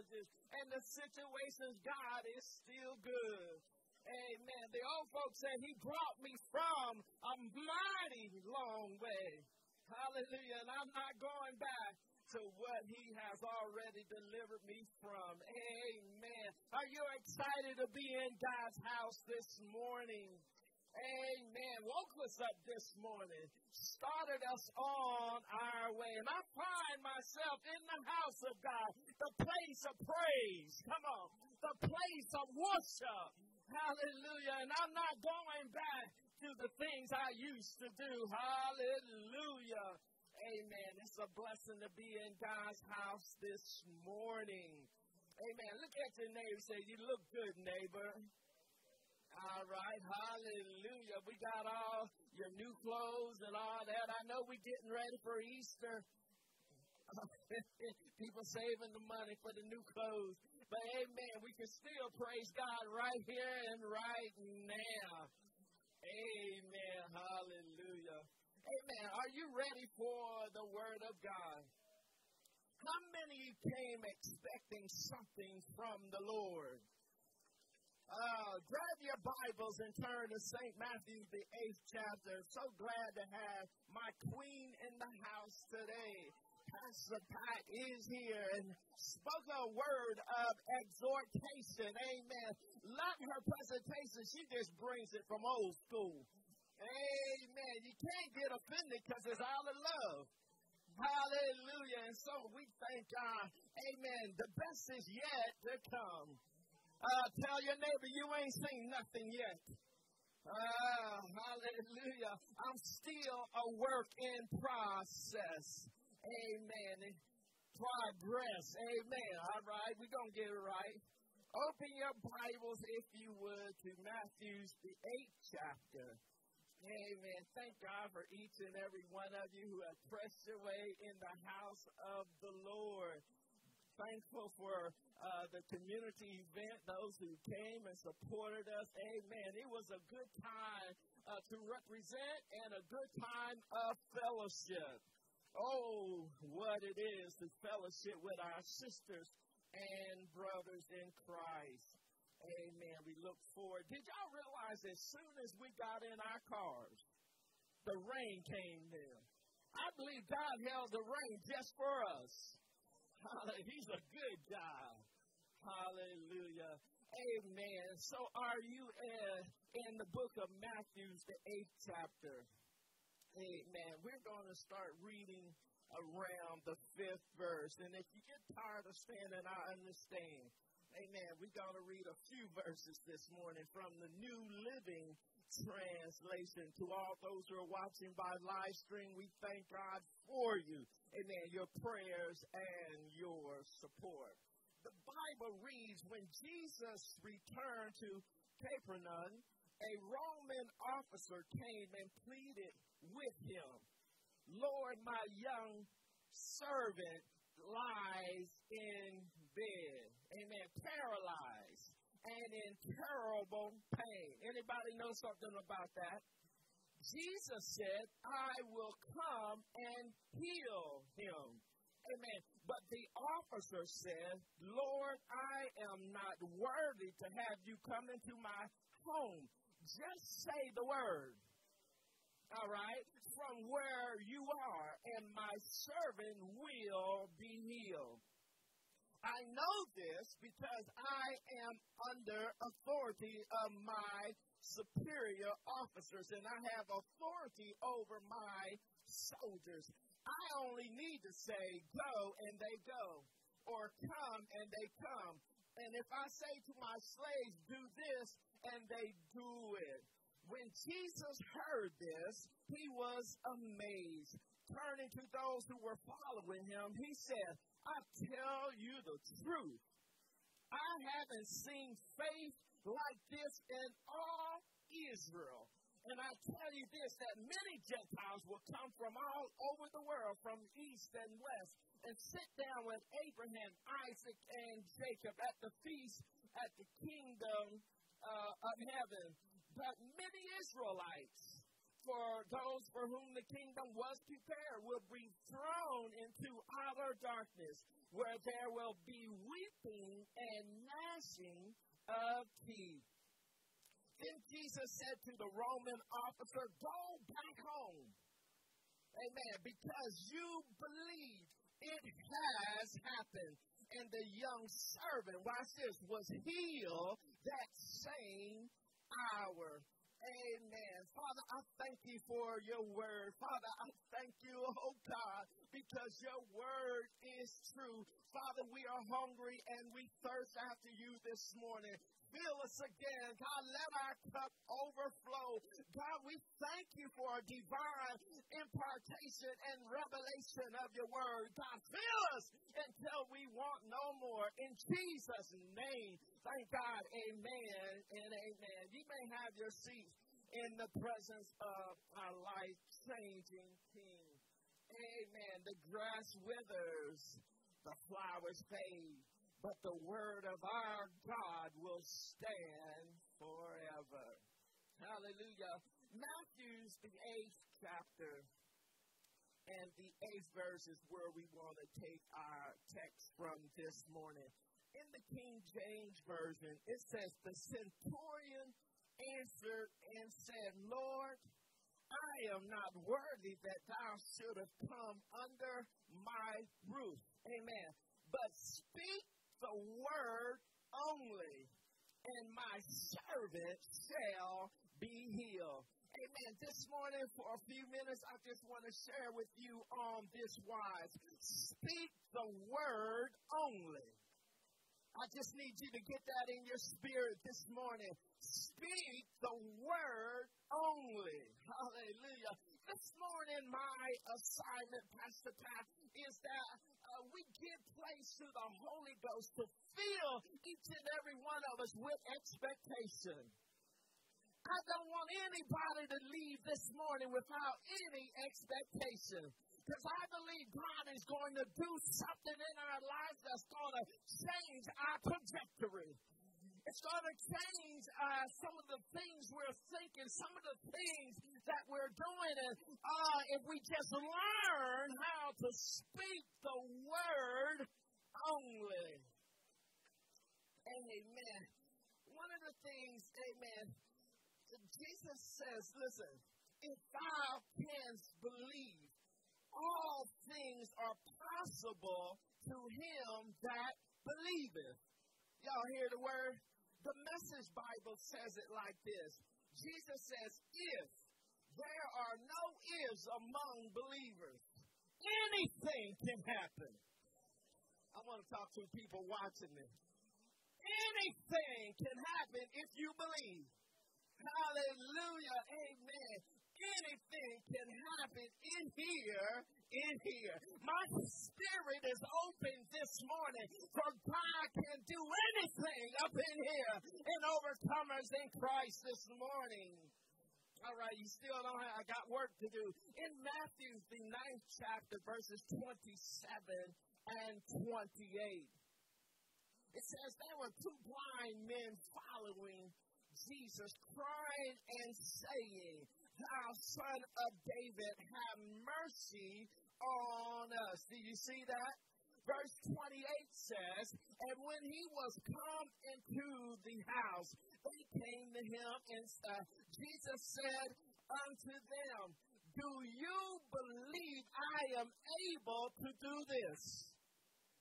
challenges and the situations, God is still good. Amen. The old folks said he brought me from a mighty long way. Hallelujah. And I'm not going back to what he has already delivered me from. Amen. Are you excited to be in God's house this morning? Amen. Woke us up this morning, started us on our way. And I find myself in the house of God, the place of praise. Come on. The place of worship. Hallelujah. And I'm not going back to the things I used to do. Hallelujah. Amen. It's a blessing to be in God's house this morning. Amen. Look at your neighbor. Say, you look good, neighbor. All right. Hallelujah. We got all your new clothes and all that. I know we're getting ready for Easter. People saving the money for the new clothes. But amen, we can still praise God right here and right now. Amen. Hallelujah. Amen. Are you ready for the Word of God? How many came expecting something from the Lord? Uh, grab your Bibles and turn to St. Matthew, the eighth chapter. So glad to have my queen in the house today. Pastor Pat is here and spoke a word of exhortation. Amen. Love her presentation. She just brings it from old school. Amen. You can't get offended because it's all in love. Hallelujah. And so we thank God. Amen. The best is yet to come. Uh, tell your neighbor you ain't seen nothing yet. Uh, hallelujah. I'm still a work in process. Amen. Progress. Amen. All right, we're going to get it right. Open your Bibles, if you would, to Matthew's, the eighth chapter. Amen. Thank God for each and every one of you who have pressed your way in the house of the Lord. Thankful for uh, the community event, those who came and supported us. Amen. It was a good time uh, to represent and a good time of fellowship. Oh, what it is to fellowship with our sisters and brothers in Christ. Amen. We look forward. Did y'all realize as soon as we got in our cars, the rain came there? I believe God held the rain just for us. He's a good God. Hallelujah. Amen. So, are you in, in the book of Matthew, the eighth chapter? Amen. We're going to start reading around the fifth verse. And if you get tired of standing, I understand. Amen. We're going to read a few verses this morning from the New Living Translation. To all those who are watching by live stream, we thank God for you. Amen. Your prayers and your support. The Bible reads When Jesus returned to Capernaum, a Roman officer came and pleaded with him, Lord, my young servant lies in bed. Amen. Paralyzed and in terrible pain. Anybody know something about that? Jesus said, I will come and heal him. Amen. But the officer said, Lord, I am not worthy to have you come into my home. Just say the word. All right? From where you are, and my servant will be healed. I know this because I am under authority of my superior officers, and I have authority over my soldiers. I only need to say, go, and they go, or come, and they come. And if I say to my slaves, do this, and they do it. When Jesus heard this, he was amazed. Turning to those who were following him, he said, I tell you the truth. I haven't seen faith like this in all Israel. And I tell you this that many Gentiles will come from all over the world, from east and west, and sit down with Abraham, Isaac, and Jacob at the feast at the kingdom uh, of heaven. But many Israelites, for those for whom the kingdom was prepared, will be thrown into outer darkness, where there will be weeping and gnashing of teeth. Then Jesus said to the Roman officer, Go back home. Amen. Because you believe it has happened. And the young servant, watch this, was healed that same hour. Amen. Father, I thank you for your word. Father, I thank you, oh God, because your word is true. Father, we are hungry and we thirst after you this morning. Fill us again. God, let our cup overflow. God, we thank you for a divine impartation and revelation of your word. God, fill us until we want no more. In Jesus' name, thank God. Amen and amen. You may have your seats in the presence of our life changing King. Amen. The grass withers, the flowers fade, but the word of our God will stand forever. Hallelujah. Matthew's the eighth chapter and the eighth verse is where we want to take our text from this morning. In the King James Version, it says, The centurion answered and said, Lord, I am not worthy that thou should have come under my roof. Amen. But speak the word only, and my servant shall be healed. Amen. This morning, for a few minutes, I just want to share with you on this wise. Speak the word only. I just need you to get that in your spirit this morning. Speak the word only. Hallelujah. This morning, my assignment, Pastor Pat, is that uh, we give place to the Holy Ghost to fill each and every one of us with expectation. I don't want anybody to leave this morning without any expectation. Because I believe God is going to do something in our lives that's going to change our trajectory. It's going to change uh, some of the things we're thinking, some of the things that we're doing. And uh, if we just learn how to speak the word only. Amen. One of the things, amen, Jesus says, listen, if thou canst believe, all things are possible to him that believeth. Y'all hear the word? The message Bible says it like this Jesus says, if there are no ifs among believers, anything can happen. I want to talk to people watching this. Anything can happen if you believe. Hallelujah. Amen. Anything can happen in here, in here. My spirit is open this morning, for God can do anything up in here in overcomers in Christ this morning. All right, you still don't have, I got work to do. In Matthew, the ninth chapter, verses 27 and 28, it says there were two blind men following Jesus, crying and saying, Thou son of David, have mercy on us. Do you see that? Verse 28 says, And when he was come into the house, they came to him, and uh, Jesus said unto them, Do you believe I am able to do this?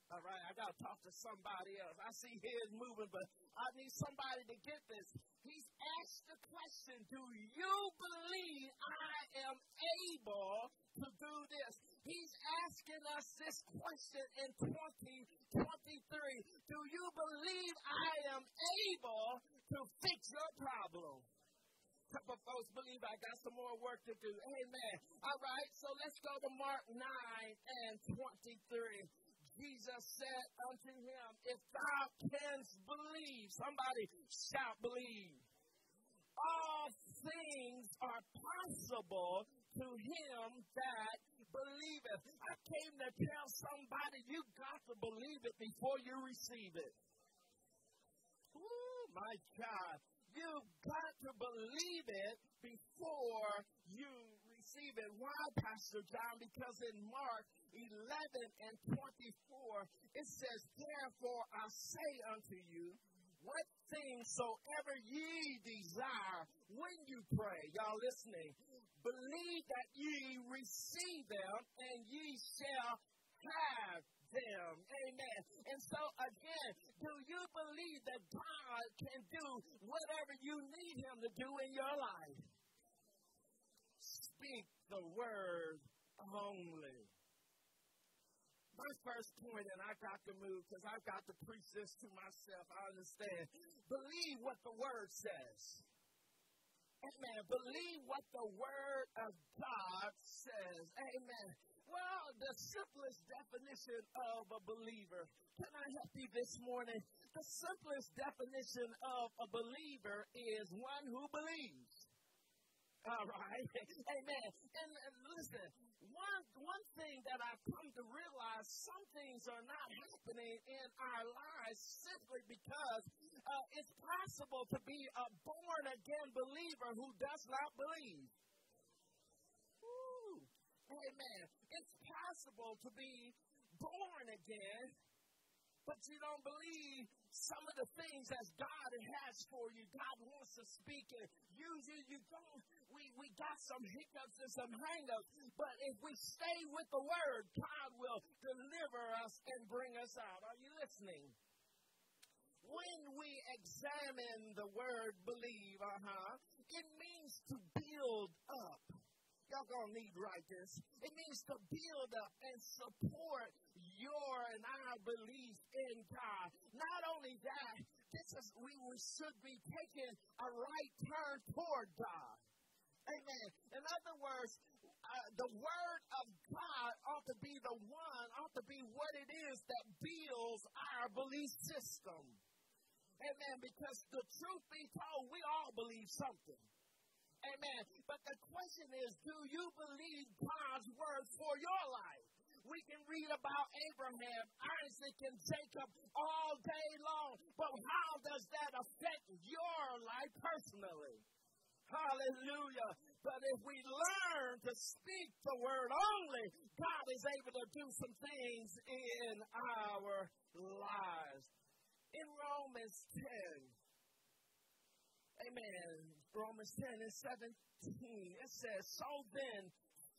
All right, I got to talk to somebody else. I see heads moving, but I need somebody to get this. He's asked the question Do you believe I am able to do this? He's asking us this question in 2023 Do you believe I am able to fix your problem? couple folks believe I got some more work to do. Amen. All right, so let's go to Mark 9 and 23. Jesus said unto him, If thou canst believe, somebody shall believe. All things are possible to him that believeth. I came to tell somebody you got to believe it before you receive it. Oh my God. You've got to believe it before you receive it. Why, Pastor John? Because in Mark 11 and 24, it says, Therefore I say unto you, what things soever ye desire when you pray, y'all listening, believe that ye receive them and ye shall have them. Amen. And so again, do you believe that God can do whatever you need him to do in your life? Speak the word only. My first point, and I got to move because I've got to preach this to myself. I understand. Believe what the word says. Amen. Believe what the word of God says. Amen. Well, the simplest definition of a believer. Can I help you this morning? The simplest definition of a believer is one who believes. All right. Amen. And, and listen, one, one thing that I've come to realize some things are not happening in our lives simply because uh, it's possible to be a born again believer who does not believe. Woo. Amen. It's possible to be born again, but you don't believe some of the things that God has for you. God wants to speak it. Usually you don't we, we got some hiccups and some hangups, but if we stay with the word, God will deliver us and bring us out. Are you listening? When we examine the word believe, uh huh, it means to build up. Y'all gonna need write this. It means to build up and support your and our belief in God. Not only that, this is we, we should be taking a right turn toward God. Amen. In other words, uh, the word of God ought to be the one, ought to be what it is that builds our belief system. Amen. Because the truth be told, we all believe something. Amen. But the question is, do you believe God's word for your life? We can read about Abraham, Isaac, and Jacob all day long. But how does that affect your life personally? Hallelujah. But if we learn to speak the word only, God is able to do some things in our lives. In Romans 10, amen, Romans 10 and 17, it says, So then,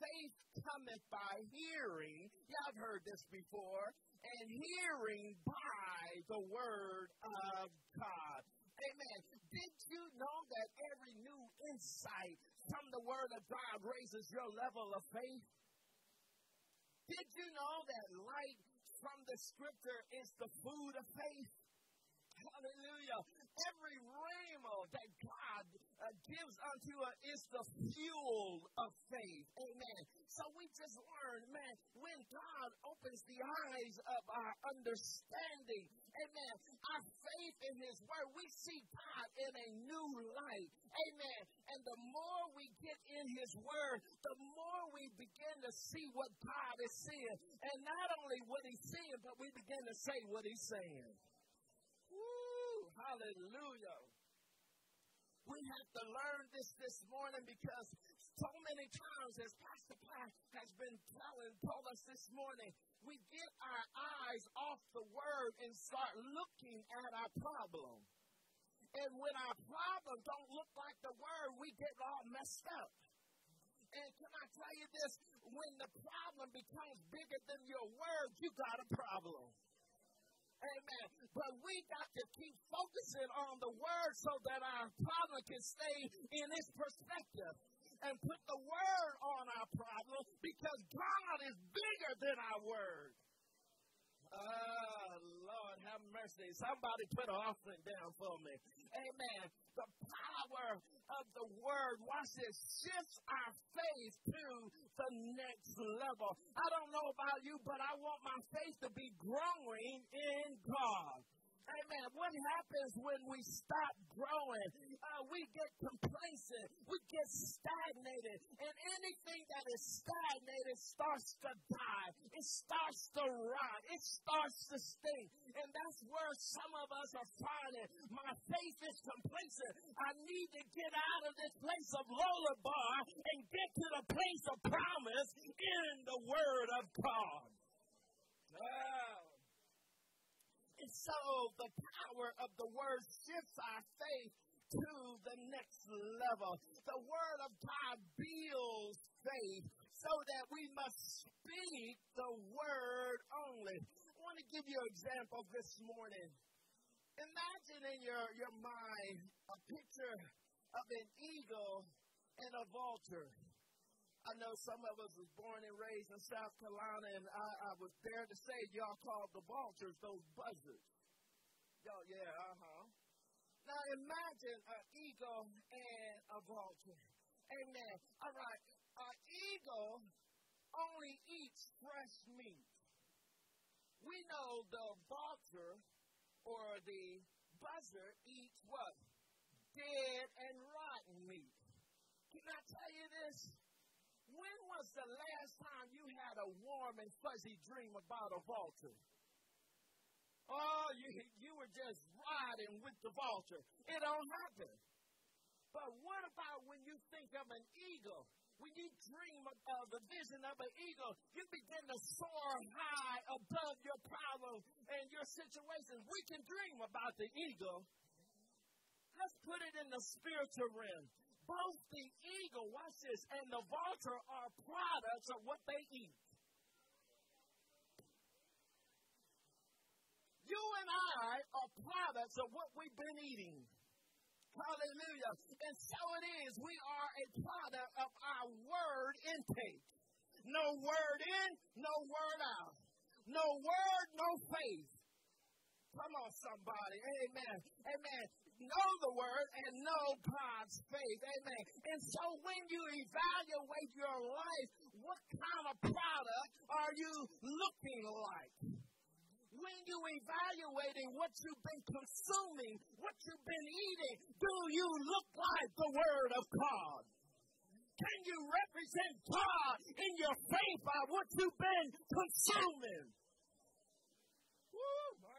faith cometh by hearing. Have heard this before. And hearing by the word of God. Amen. Did you know that every new insight from the Word of God raises your level of faith? Did you know that light from the Scripture is the food of faith? Hallelujah. Every rhema that God uh, gives unto us is the fuel of faith. Amen. So we just learned, man, when God opens the eyes of our understanding, amen, our faith in His Word, we see God in a new light. Amen. And the more we get in His Word, the more we begin to see what God is seeing. And not only what He's seeing, but we begin to say what He's saying. Woo! Hallelujah. We have to learn this this morning because so many times, as Pastor Pat has been telling, told us this morning, we get our eyes off the word and start looking at our problem. And when our problem don't look like the word, we get all messed up. And can I tell you this? When the problem becomes bigger than your word, you got a problem. Amen. But we got to keep focusing on the word so that our problem can stay in its perspective and put the word on our problem because God is bigger than our word. Oh, Lord, have mercy. Somebody put an offering down for me. Amen. The power of the word, watch this, shifts our faith to the next level. I don't know about you, but I want my faith to be growing in God. Amen. What happens when we stop growing? Uh, we get complacent. We get stagnated. And anything that is stagnated starts to die. It starts to rot. It starts to stink. And that's where some of us are finding my faith is complacent. I need to get out of this place of lullaby and get to the place of promise in the Word of God. Oh. And so the power of the word shifts our faith to the next level. The word of God builds faith so that we must speak the word only. I want to give you an example this morning. Imagine in your, your mind a picture of an eagle and a vulture. I know some of us was born and raised in South Carolina, and I, I was there to say y'all called the vultures those buzzards. Y'all, yeah, uh huh. Now imagine an eagle and a vulture. Amen. All right, an eagle only eats fresh meat. We know the vulture or the buzzard eats what? Dead and rotten meat. Can I tell you this? When was the last time you had a warm and fuzzy dream about a vulture? Oh, you, you were just riding with the vulture. It don't happen. But what about when you think of an eagle? When you dream of the vision of an eagle, you begin to soar high above your problem and your situations. We can dream about the eagle. Let's put it in the spiritual realm both the eagle, watch this, and the vulture are products of what they eat. You and I are products of what we've been eating. Hallelujah. And so it is. We are a product of our word intake. No word in, no word out. No word, no faith. Come on, somebody. Amen. Amen know the word and know God's faith. Amen. And so when you evaluate your life, what kind of product are you looking like? When you evaluating what you've been consuming, what you've been eating, do you look like the word of God? Can you represent God in your faith by what you've been consuming? Woo.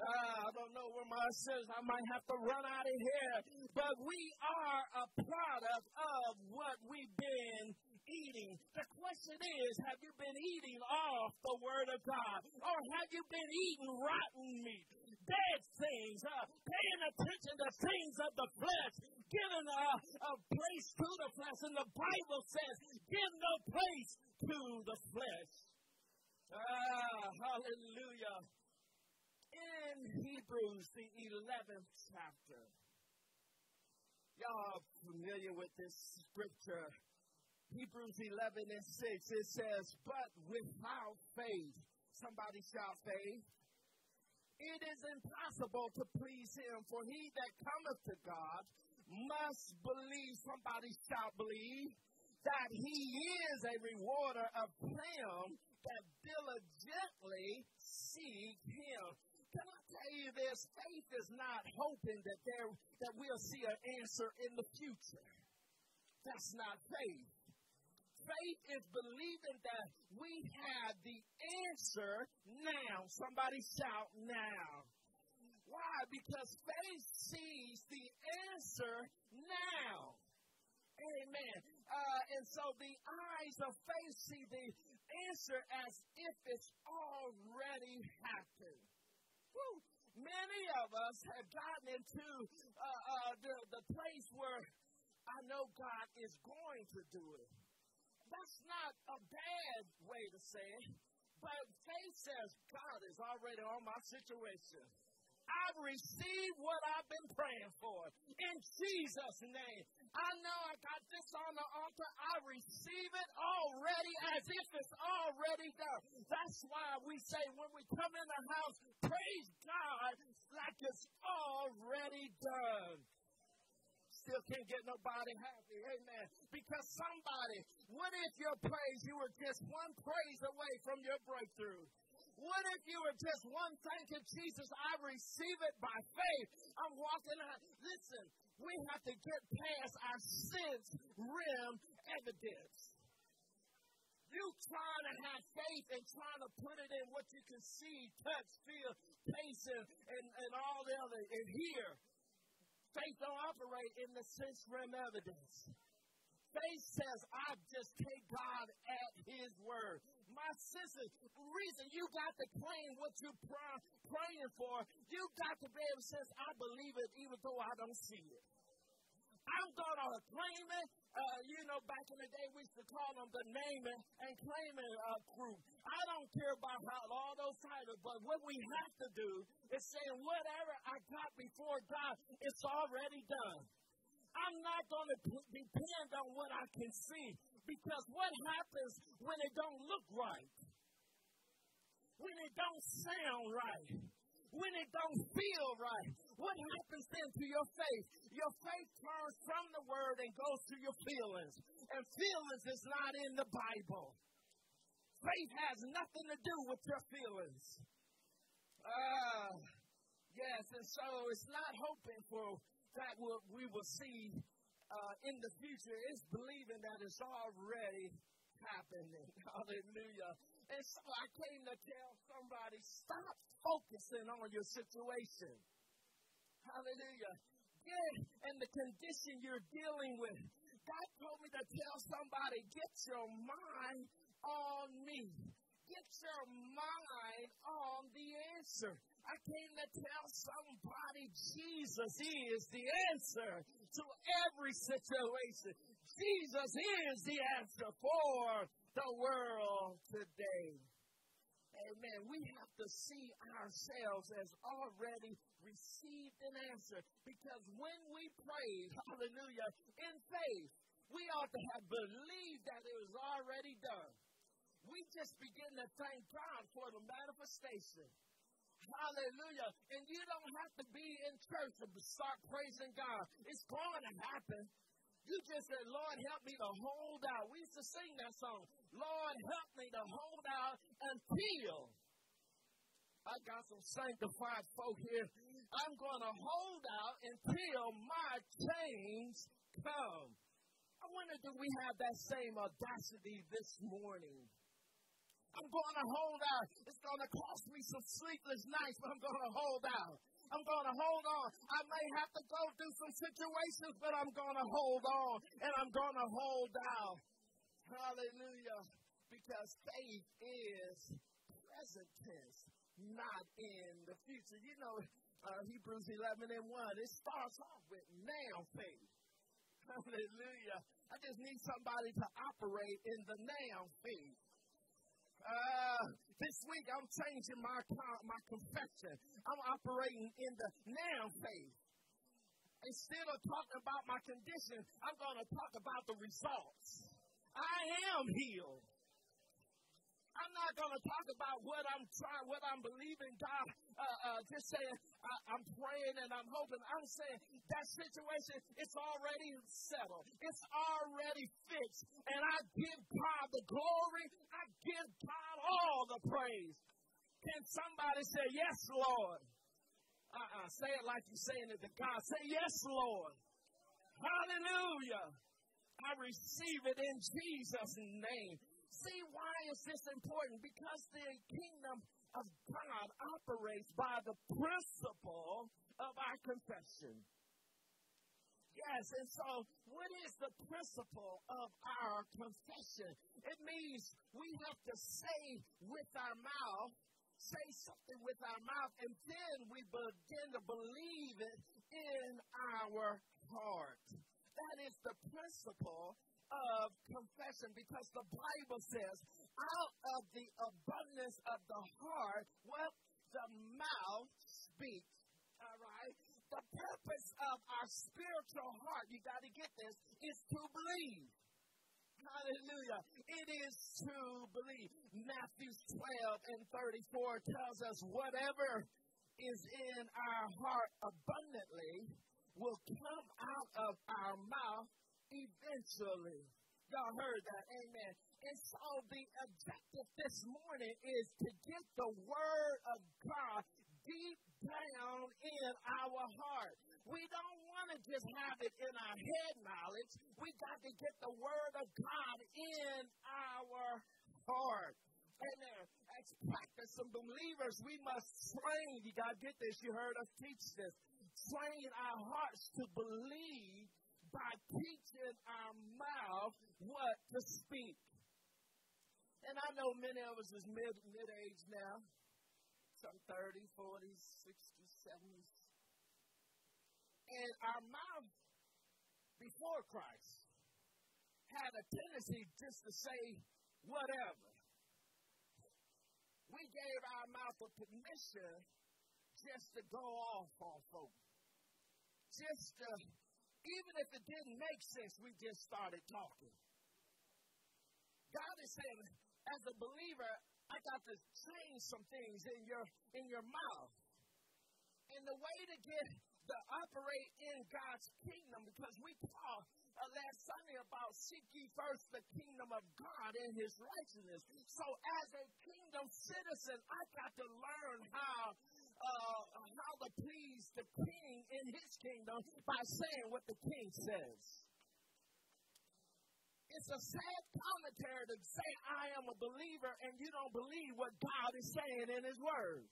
Uh, I don't know where my says I might have to run out of here. But we are a product of what we've been eating. The question is, have you been eating off the Word of God? Or have you been eating rotten meat, dead things, uh, paying attention to things of the flesh, giving a, a place to the flesh? And the Bible says, give no place to the flesh. Ah, hallelujah in Hebrews, the 11th chapter. Y'all familiar with this scripture? Hebrews 11 and 6, it says, But without faith, somebody shout faith, it is impossible to please him, for he that cometh to God must believe, somebody shall believe, that he is a rewarder of them that diligently seek him. Can I tell you this? Faith is not hoping that there that we'll see an answer in the future. That's not faith. Faith is believing that we have the answer now. Somebody shout now. Why? Because faith sees the answer now. Amen. Uh, and so the eyes of faith see the answer as if it's already happened. Woo. Many of us have gotten into uh, uh, the, the place where I know God is going to do it. That's not a bad way to say it, but faith says God is already on my situation. I've received what I've been praying for. In Jesus' name. I know I got this on the altar. I receive it already as if it's already done. That's why we say when we come in the house, praise God like it's already done. Still can't get nobody happy. Amen. Because somebody, what if your praise, you were just one praise away from your breakthrough? What if you were just one thanking Jesus? I receive it by faith. I'm walking out. Listen, we have to get past our sense realm evidence. You trying to have faith and trying to put it in what you can see, touch, feel, taste, and, and, and all the other, and hear. Faith don't operate in the sense realm evidence. Faith says, I just take God at My sister, the reason you got to claim what you're praying for, you got to be able to say, I believe it even though I don't see it. I'm going to claim it. Uh, you know, back in the day, we used to call them the naming and claiming uh, crew. I don't care about how, all those titles, but what we have to do is say, whatever I got before God, it's already done. I'm not going to depend on what I can see because what happens when it don't look right? When it don't sound right? When it don't feel right? What happens then to your faith? Your faith turns from the word and goes to your feelings. And feelings is not in the Bible. Faith has nothing to do with your feelings. Ah, uh, yes, and so it's not hoping for that we will see uh, in the future. It's believing that it's already happening. Hallelujah. And so I came to tell somebody stop focusing on your situation. Hallelujah. Get and the condition you're dealing with. God told me to tell somebody, get your mind on me. Get your mind on the answer. I came to tell somebody Jesus is the answer to every situation. Jesus is the answer for the world today. Amen. We have to see ourselves as already received an answer because when we prayed, hallelujah, in faith, we ought to have believed that it was already done. We just begin to thank God for the manifestation. Hallelujah. And you don't have to be in church to start praising God. It's going to happen. You just said, Lord, help me to hold out. We used to sing that song. Lord, help me to hold out until I got some sanctified folk here. I'm going to hold out until my change comes. I wonder do we have that same audacity this morning? I'm going to hold out. It's going to cost me some sleepless nights, but I'm going to hold out. I'm going to hold on. I may have to go through some situations, but I'm going to hold on and I'm going to hold out. Hallelujah. Because faith is present tense, not in the future. You know, uh, Hebrews 11 and 1, it starts off with now faith. Hallelujah. I just need somebody to operate in the now faith. Uh, this week I'm changing my my confession. I'm operating in the now faith. Instead of talking about my condition, I'm going to talk about the results. I am healed. I'm not going to talk about what I'm trying, what I'm believing God. Just saying I, am praying and I'm hoping. I'm saying that situation, it's already settled. It's already fixed. And I give God the glory. I give God all the praise. Can somebody say, Yes, Lord? Uh-uh. Say it like you're saying it to God. Say, Yes, Lord. Hallelujah. I receive it in Jesus' name. See, why is this important? Because the kingdom of God operates by the principle of our confession. Yes, and so what is the principle of our confession? It means we have to say with our mouth, say something with our mouth, and then we begin to believe it in our heart. That is the principle of confession because the Bible says, out of the abundance of the heart, what the mouth speaks. All right? The purpose of our spiritual heart, you got to get this, is to believe. Hallelujah. It is to believe. Matthew 12 and 34 tells us whatever is in our heart abundantly will come out of our mouth eventually. Y'all heard that. Amen. And so the objective this morning is to get the word of God deep down in our heart. We don't want to just have it in our head knowledge. We got to get the word of God in our heart. Amen. As practicing believers, we must train. You got to get this. You heard us teach this. Train our hearts to believe by teaching our mouth what to speak. And I know many of us is mid mid age now, some 30s, 40s, 60s, 70s. And our mouth before Christ had a tendency just to say whatever. We gave our mouth a permission just to go off on folks. Just to, even if it didn't make sense, we just started talking. God is saying, as a believer, I got to change some things in your in your mouth. And the way to get to operate in God's kingdom, because we talked uh, last Sunday about seek ye first the kingdom of God and his righteousness. So as a kingdom citizen, I got to learn how uh, how to please the king in his kingdom by saying what the king says. It's a sad commentary to say I am a believer and you don't believe what God is saying in his word.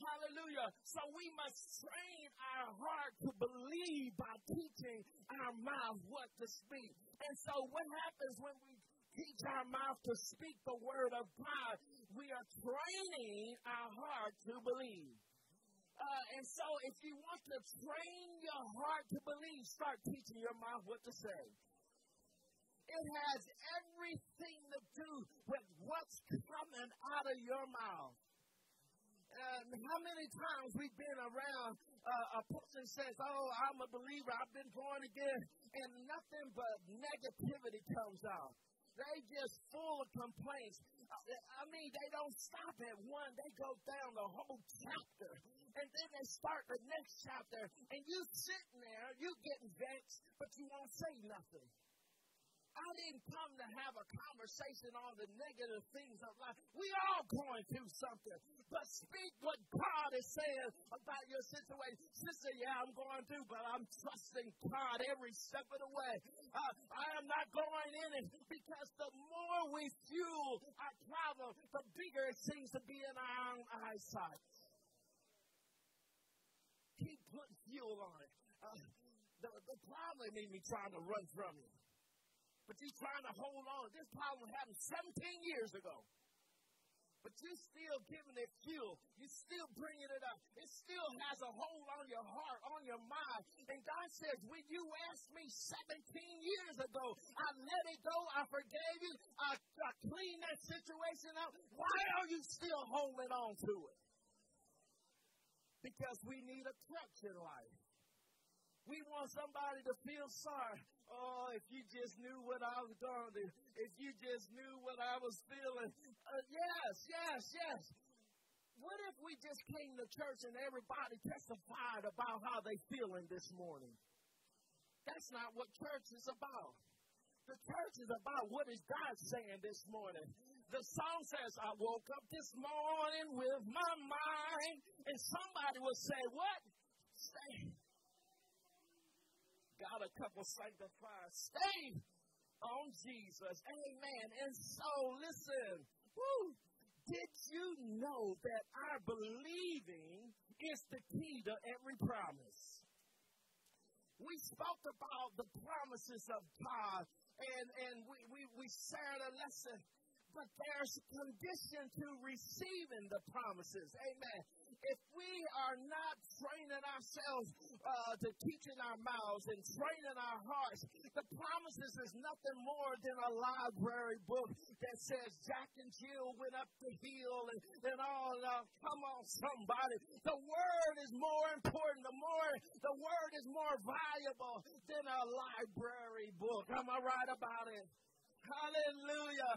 Hallelujah. So we must train our heart to believe by teaching our mouth what to speak. And so what happens when we teach our mouth to speak the word of God? We are training our heart to believe. Uh, and so if you want to train your heart to believe, start teaching your mouth what to say. It has everything to do with what's coming out of your mouth. Uh, how many times we've been around uh, a person says, "Oh, I'm a believer. I've been born again," and nothing but negativity comes out. They just full of complaints. I mean, they don't stop at one. They go down the whole chapter. And then they start the next chapter. And you sitting there, you getting vexed, but you won't say nothing. I didn't come to have a conversation on the negative things of life. We all going through something. But speak what God is saying about your situation. Sister, yeah, I'm going through, but I'm trusting God every step of the way. Uh, I am not going in it because the more we fuel our problem, the bigger it seems to be in our own eyesight. Keep putting fuel on it. Uh, the, the problem ain't me trying to run from you but you're trying to hold on. This problem happened 17 years ago. But you're still giving it fuel. You're still bringing it up. It still has a hold on your heart, on your mind. And God says, when you asked me 17 years ago, I let it go. I forgave you. I, I cleaned that situation out. Why are you still holding on to it? Because we need a crutch in life. We want somebody to feel sorry. Oh, if you just knew what I was through, if you just knew what I was feeling. Uh, yes, yes, yes. What if we just came to church and everybody testified about how they feeling this morning? That's not what church is about. The church is about what is God saying this morning. The song says, I woke up this morning with my mind, and somebody will say, What? Say, got a couple sanctified. Stay on Jesus. Amen. And so, listen. Woo, did you know that our believing is the key to every promise? We spoke about the promises of God, and, and we, we, we shared a lesson but there's a condition to receiving the promises. Amen if we are not training ourselves uh, to teaching our mouths and training our hearts, the promises is nothing more than a library book that says Jack and Jill went up the hill and, and all. Uh, come on, somebody. The word is more important. The more the word is more valuable than a library book. Am I right about it? Hallelujah.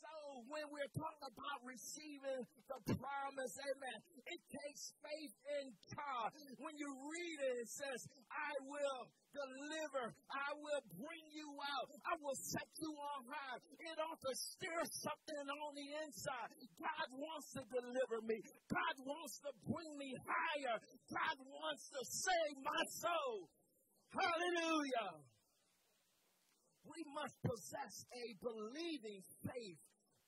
So when we're talking about receiving the promise, amen, it takes faith in God. When you read it, it says, I will deliver. I will bring you out. I will set you on high. It ought to stir something on the inside. God wants to deliver me. God wants to bring me higher. God wants to save my soul. Hallelujah. We must possess a believing faith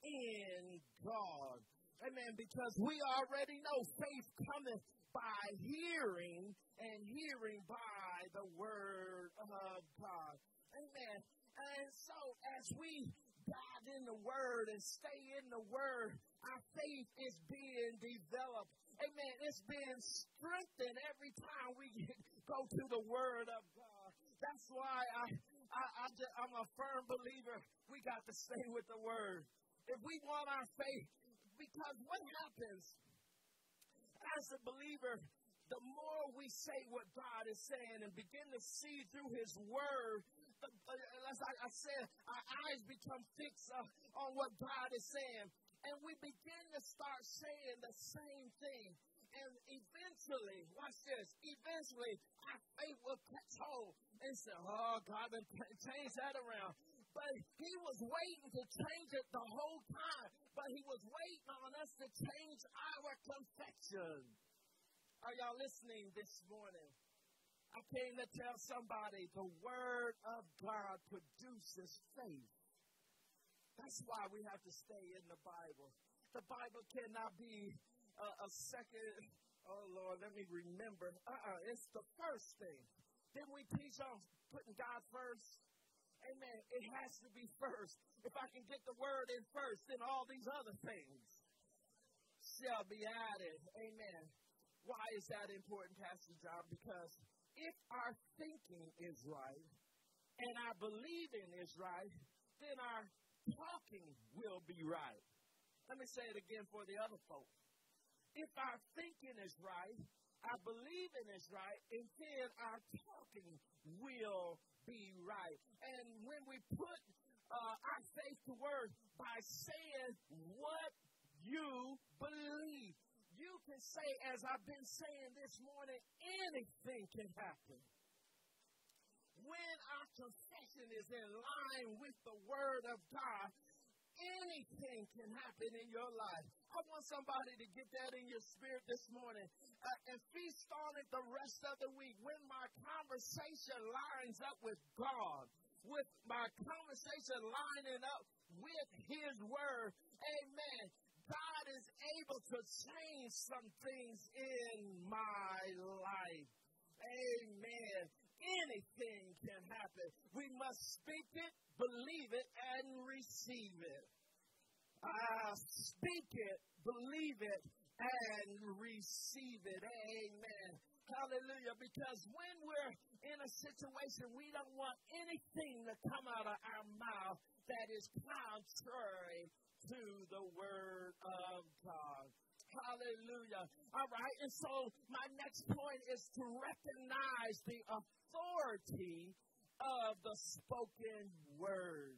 in God. Amen. Because we already know faith cometh by hearing and hearing by the word of God. Amen. And so as we dive in the word and stay in the word, our faith is being developed. Amen. It's being strengthened every time we go to the word of God. That's why I, I, I I'm a firm believer. We got to stay with the word. If we want our faith, because what happens as a believer, the more we say what God is saying and begin to see through His Word, as I, said, our eyes become fixed uh, on what God is saying. And we begin to start saying the same thing. And eventually, watch this, eventually our faith will catch hold and say, oh, God, change that around. But he was waiting to change it the whole time. But he was waiting on us to change our confession. Are y'all listening this morning? I came to tell somebody the Word of God produces faith. That's why we have to stay in the Bible. The Bible cannot be a, a second. Oh Lord, let me remember. Uh-uh, it's the first thing. Then we teach on putting God first. Amen. It has to be first. If I can get the word in first, then all these other things shall be added. Amen. Why is that important, Pastor John? Because if our thinking is right and our believing is right, then our talking will be right. Let me say it again for the other folks. If our thinking is right, our believing is right, and then our talking will be right. And when we put uh, our faith to work by saying what you believe, you can say, as I've been saying this morning, anything can happen. When our confession is in line with the Word of God, anything can happen in your life. I want somebody to get that in your spirit this morning uh, and feast on it the rest of the week. When my conversation lines up with God, with my conversation lining up with His Word, amen. God is able to change some things in my life. Amen. Anything can happen. We must speak it, believe it, and receive it. Uh, speak it, believe it, and receive it. Amen. Hallelujah. Because when we're in a situation, we don't want anything to come out of our mouth that is contrary to the word of God. Hallelujah. All right. And so my next point is to recognize the authority of the spoken word.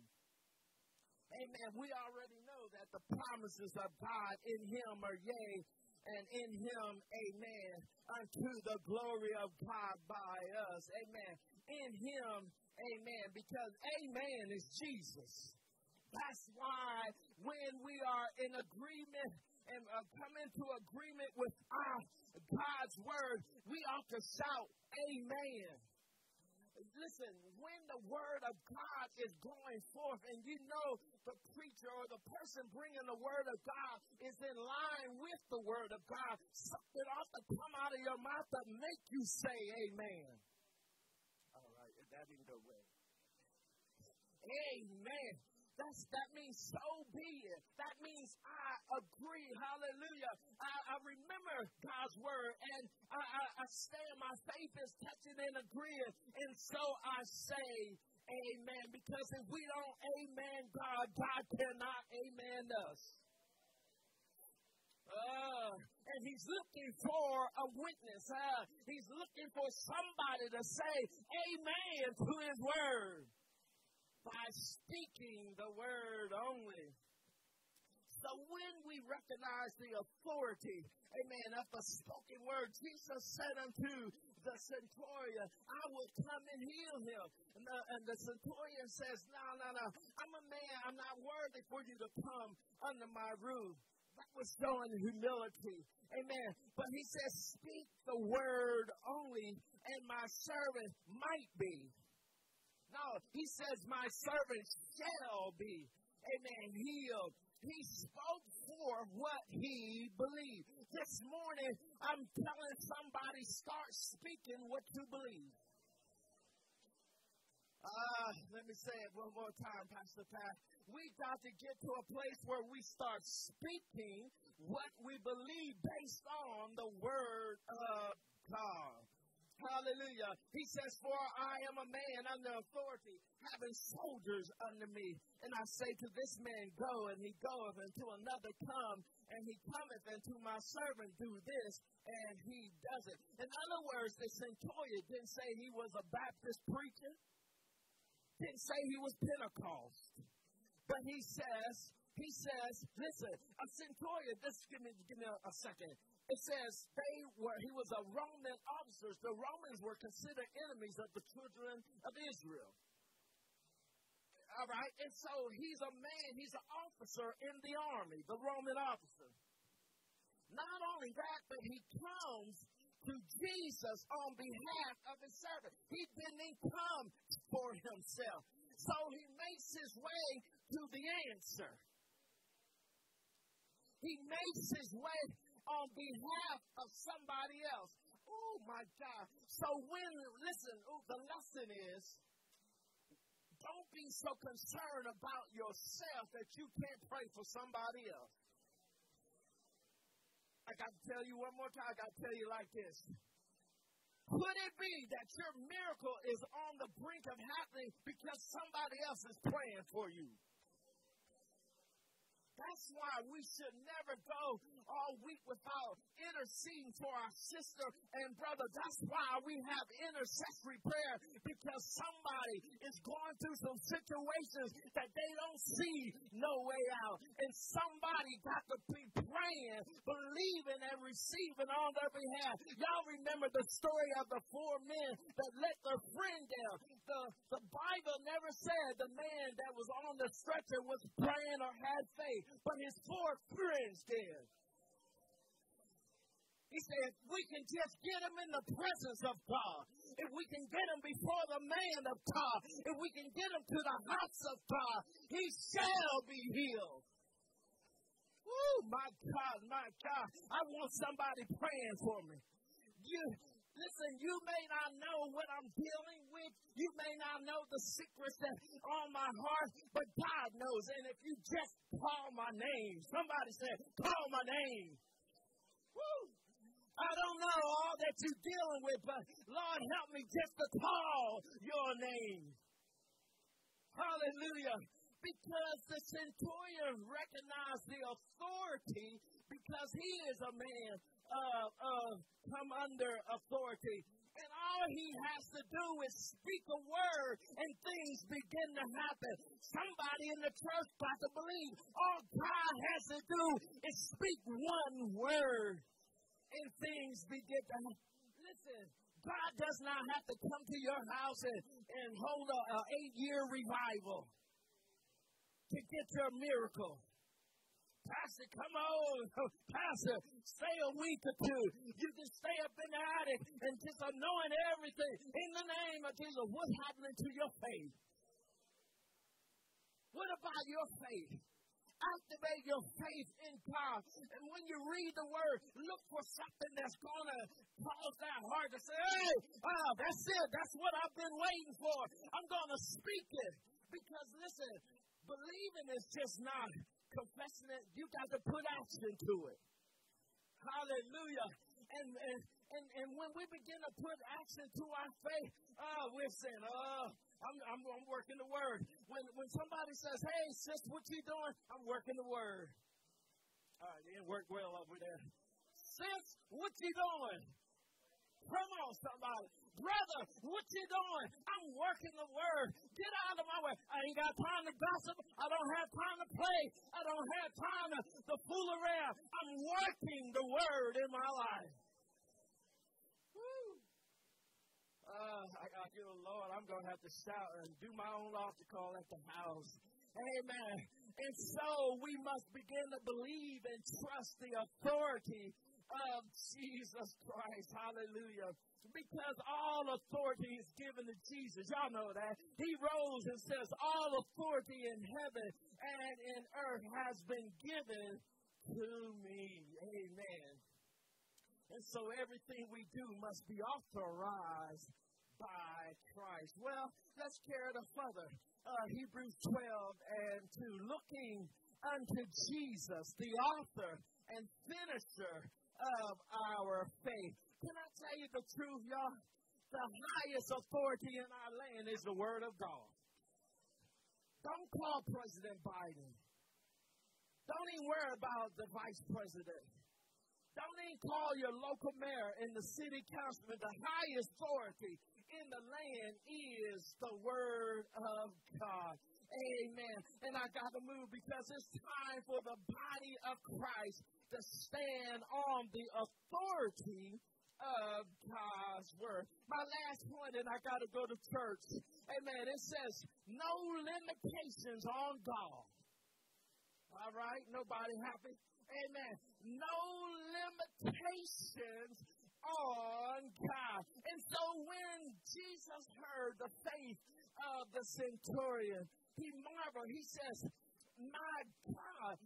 Amen. We already know that the promises of God in Him are yea, and in Him, amen, unto the glory of God by us. Amen. In Him, amen, because amen is Jesus. That's why when we are in agreement and uh, come into agreement with our God's word, we ought to shout, Amen. Listen, when the word of God is going forth and you know the preacher or the person bringing the word of God is in line with the word of God, something ought to come out of your mouth that make you say amen. All right, that didn't go well. Amen. That's, that means so be it. That means I agree. Hallelujah. I, I remember God's word and I, I, I stand, my faith is touching and agreeing. And so I say, Amen. Because if we don't amen God, God cannot amen us. Uh, and he's looking for a witness. Uh, he's looking for somebody to say amen to his word by speaking the word only. So when we recognize the authority, amen, of the spoken word, Jesus said unto the centurion, I will come and heal him. And the, and the centurion says, No, no, no. I'm a man. I'm not worthy for you to come under my roof. That was showing humility. Amen. But he says, Speak the word only, and my servant might be. No, he says, My servant shall be. Amen. Healed. He spoke for what he believed. This morning, I'm telling somebody, start speaking what you believe. Uh, let me say it one more time, Pastor Pat. We got to get to a place where we start speaking what we believe based on the Word of God. Hallelujah. He says, For I am a man under authority, having soldiers under me. And I say to this man, Go, and he goeth, and to another, Come, and he cometh, and to my servant, Do this, and he does it. In other words, the centurion didn't say he was a Baptist preacher, didn't say he was Pentecost, but he says, he says, listen, a centurion, just give me, give me a, a second. It says they were, he was a Roman officer. The Romans were considered enemies of the children of Israel. All right. And so he's a man, he's an officer in the army, the Roman officer. Not only that, but he comes to Jesus on behalf of his servant. He didn't come for himself. So he makes his way to the answer. He makes his way on behalf of somebody else. Oh my God. So when, listen, ooh, the lesson is don't be so concerned about yourself that you can't pray for somebody else. I got to tell you one more time, I got to tell you like this. Could it be that your miracle is on the brink of happening because somebody else is praying for you? That's why we should never go all week without interceding for our sister and brother. That's why we have intercessory prayer because somebody is going through some situations that they don't see no way out. And somebody got to be praying, believing, and receiving on their behalf. Y'all remember the story of the four men that let their friend down. The, the Bible said the man that was on the stretcher was praying or had faith, but his four friends did. He said, if we can just get him in the presence of God, if we can get him before the man of God, if we can get him to the house of God, he shall be healed. Oh my God, my God. I want somebody praying for me. You, listen, you may not know what I'm dealing with. You may not know the secrets that on my heart, but God knows. And if you just call my name, somebody said, call my name. Woo! I don't know all that you're dealing with, but Lord, help me just to call your name. Hallelujah because the centurion recognized the authority because he is a man of, of come under authority. And all he has to do is speak a word and things begin to happen. Somebody in the church got to believe all God has to do is speak one word and things begin to happen. Listen, God does not have to come to your house and, and hold a, a eight year revival to get your miracle. Pastor, come on. Pastor, stay a week or two. You can stay up in the attic and just anoint everything in the name of Jesus. What's happening to your faith? What about your faith? Activate your faith in God. And when you read the word, look for something that's going to cause that heart to say, hey, ah, that's it. That's what I've been waiting for. I'm going to speak it. Because listen, Believing is just not confessing it. You got to put action to it. Hallelujah. And, and, and, and when we begin to put action to our faith, uh, we're saying, oh, I'm, I'm, I'm working the word. When, when somebody says, hey, sis, what you doing? I'm working the word. All right, it didn't work well over there. Sis, what you doing? Come on, somebody. Brother, what you doing? I'm working the word. Get out of my way. I ain't got time to gossip. I don't have time to play. I don't have time to to fool around. I'm working the word in my life. Uh, I, I feel, Lord, I'm going to have to shout and do my own altar call at the house. Amen. And so we must begin to believe and trust the authority of Jesus Christ. Hallelujah. Because all authority is given to Jesus. Y'all know that. He rose and says, All authority in heaven and in earth has been given to me. Amen. And so everything we do must be authorized by Christ. Well, let's carry it further. Uh, Hebrews 12 and 2. Looking unto Jesus, the author and finisher of our faith. Can I tell you the truth, y'all? The highest authority in our land is the Word of God. Don't call President Biden. Don't even worry about the vice president. Don't even call your local mayor and the city councilman. The highest authority in the land is the Word of God. Amen. And I got to move because it's time for the body of Christ to stand on the authority of God's word. My last point, and I got to go to church. Amen. It says, no limitations on God. All right? Nobody happy? Amen. No limitations on God. And so when Jesus heard the faith of the centurion, he marveled. He says, My God,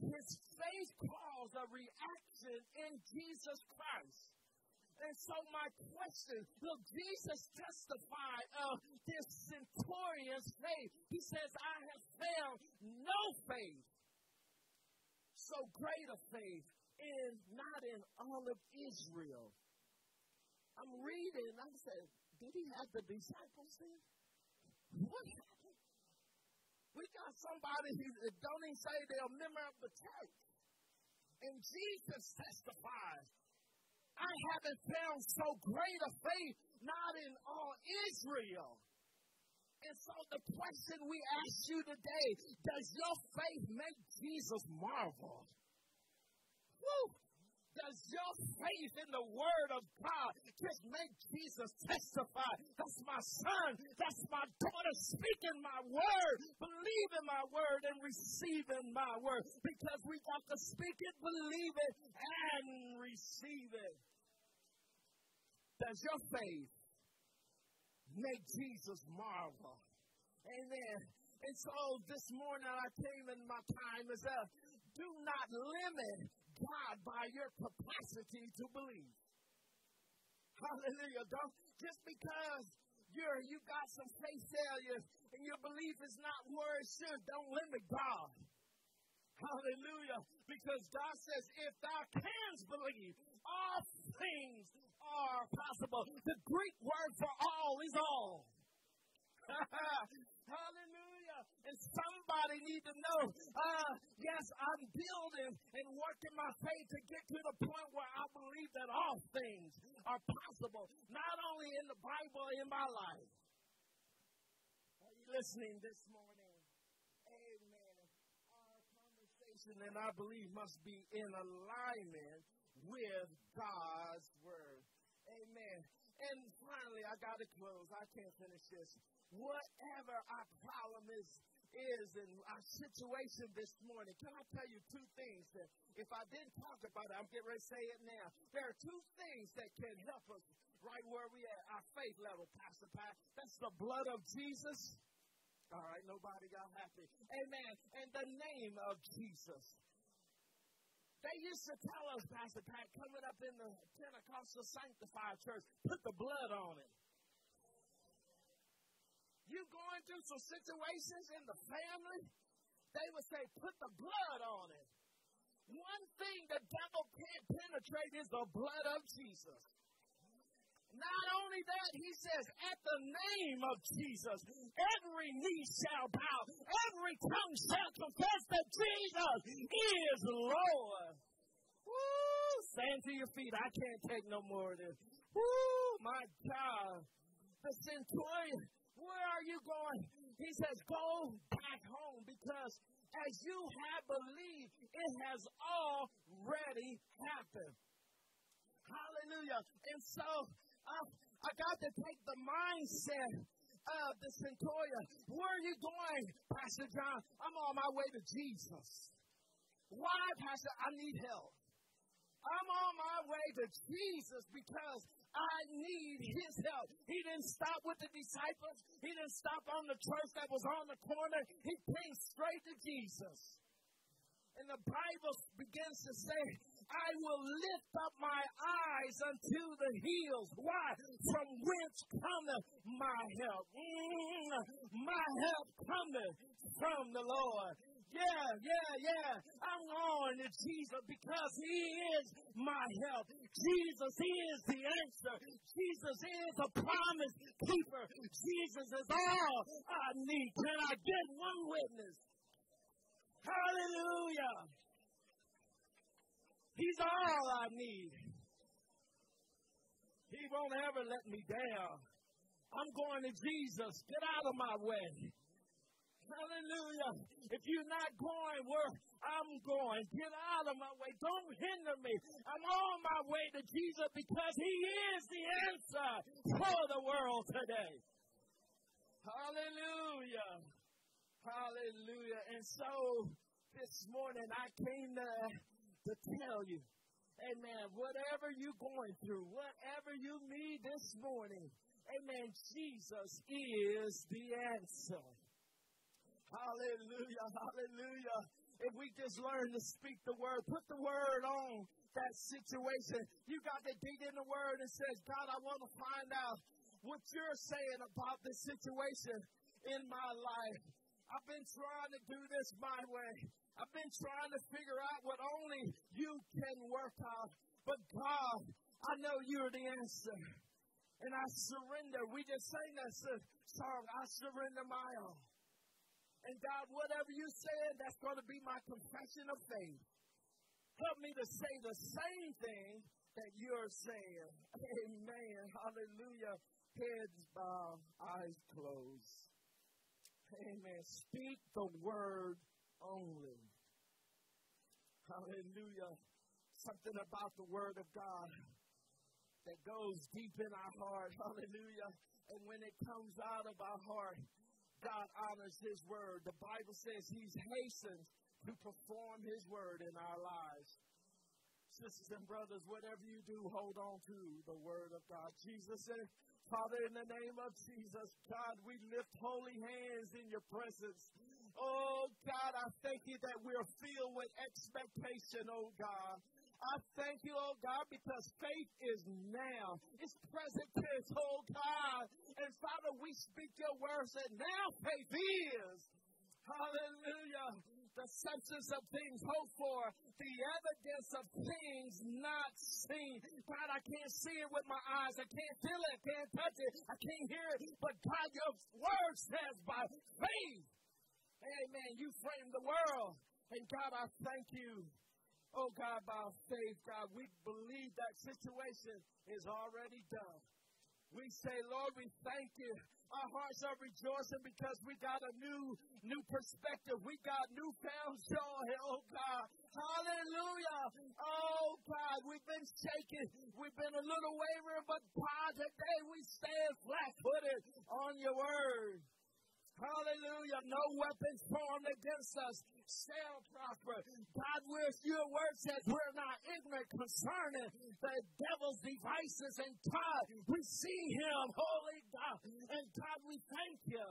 his faith caused a reaction in Jesus Christ. And so my question, look, Jesus testified of this centurion's faith. He says, I have found no faith, so great a faith, in not in all of Israel. I'm reading, I'm saying, did he have the disciples there? We got somebody who don't even say they're a member of the church. And Jesus testifies, I haven't found so great a faith, not in all Israel. And so the question we ask you today, does your faith make Jesus marvel? Woo! Does your faith in the Word of God just make Jesus testify? That's my son. That's my daughter speaking my word, believe in my word, and receiving my word. Because we got to speak it, believe it, and receive it. Does your faith make Jesus marvel? Amen. And so this morning I came and my time is up. Do not limit God by your capacity to believe. Hallelujah. Don't just because you're you got some faith failures and your belief is not where it should, don't limit God. Hallelujah. Because God says, if thou canst believe, all things are possible. The Greek word for all is all. Hallelujah. And somebody need to know, uh, yes, I'm building and working my faith to get to the point where I believe that all things are possible, not only in the Bible, in my life. Are you listening this morning? Amen. Our conversation, and I believe, must be in alignment with God's word. Amen. And finally, I got to close. I can't finish this whatever our problem is is in our situation this morning, can I tell you two things that if I didn't talk about it, I'm getting ready to say it now. There are two things that can help us right where we at, our faith level, Pastor Pat. That's the blood of Jesus. All right, nobody got happy. Amen. And the name of Jesus. They used to tell us, Pastor Pat, coming up in the Pentecostal Sanctified Church, put the blood on it you going through some situations in the family, they would say, put the blood on it. One thing the devil can't penetrate is the blood of Jesus. Not only that, he says, at the name of Jesus, every knee shall bow, every tongue shall confess that Jesus is Lord. Woo! Stand to your feet. I can't take no more of this. Woo! My God. The centurion where are you going? He says, Go back home because as you have believed, it has already happened. Hallelujah. And so uh, I got to take the mindset of the centurion. Where are you going, Pastor John? I'm on my way to Jesus. Why, Pastor? I need help. I'm on my way to Jesus because I need his help. He didn't stop with the disciples. He didn't stop on the church that was on the corner. He came straight to Jesus. And the Bible begins to say, I will lift up my eyes unto the hills. Why? From whence cometh my help? Mm, my help cometh from the Lord. Yeah, yeah, yeah. I'm on to Jesus because He is my help. Jesus is the answer. Jesus is a promise keeper. Jesus is all I need. Can I get one witness? Hallelujah. He's all I need. He won't ever let me down. I'm going to Jesus. Get out of my way. Hallelujah. If you're not going where I'm going, get out of my way. Don't hinder me. I'm on my way to Jesus because He is the answer for the world today. Hallelujah. Hallelujah. And so this morning I came to, to tell you, amen, whatever you're going through, whatever you need this morning, amen, Jesus is the answer. Hallelujah, hallelujah. If we just learn to speak the word, put the word on that situation. You got to dig in the word and says, God, I want to find out what you're saying about this situation in my life. I've been trying to do this my way. I've been trying to figure out what only you can work out. But God, I know you're the answer. And I surrender. We just sang that song, I surrender my all. And God, whatever you said, that's going to be my confession of faith. Help me to say the same thing that you're saying. Amen. Hallelujah. Heads bowed, eyes closed. Amen. Speak the word only. Hallelujah. Something about the word of God that goes deep in our heart. Hallelujah. And when it comes out of our heart, God honors His word. The Bible says He's hastened to perform His word in our lives. Sisters and brothers, whatever you do, hold on to the word of God. Jesus said, Father, in the name of Jesus, God, we lift holy hands in your presence. Oh, God, I thank you that we're filled with expectation, oh, God. I thank you, oh God, because faith is now. It's present tense, oh God. And Father, we speak your words and now faith is. Hallelujah. The substance of things hoped for, the evidence of things not seen. God, I can't see it with my eyes. I can't feel it. I can't touch it. I can't hear it. But God, your word says by faith. Amen. You framed the world. And God, I thank you Oh God, by faith, God, we believe that situation is already done. We say, Lord, we thank you. Our hearts are rejoicing because we got a new, new perspective. We got newfound joy, oh God. Hallelujah. Oh God, we've been shaken. We've been a little wavering, but God, today we stand flat footed on your word. Hallelujah. No weapons formed against us shall prosper. God, with your word says we're not ignorant concerning the devil's devices and God, we see him, holy God. And God, we thank you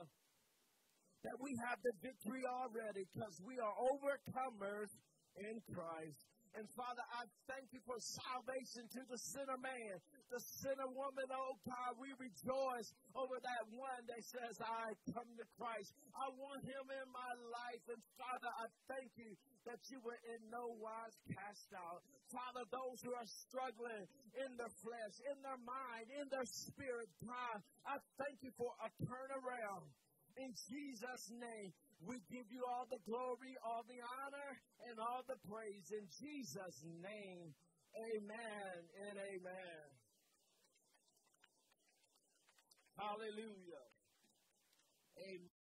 that we have the victory already because we are overcomers in Christ. And Father, I thank you for salvation to the sinner man, the sinner woman. Oh God, we rejoice over that one that says, I come to Christ. I want him in my life. And Father, I thank you that you were in no wise cast out. Father, those who are struggling in their flesh, in their mind, in their spirit, God, I thank you for a turnaround. In Jesus' name, we give you all the glory, all the honor, and all the praise in Jesus' name. Amen and amen. Hallelujah. Amen.